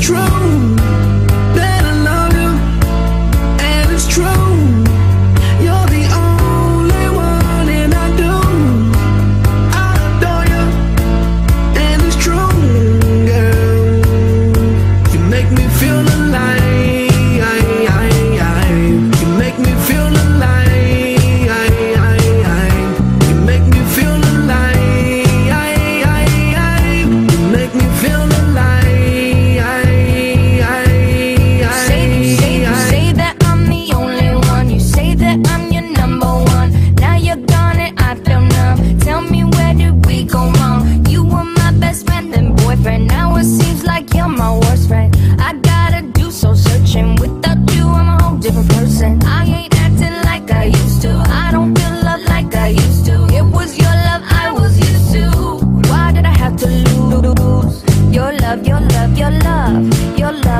true friend. Now it seems like you're my worst friend. I gotta do so searching. Without you, I'm a whole different person. I ain't acting like I used to. I don't feel love like I used to. It was your love I was used to. Why did I have to lose your love, your love, your love, your love?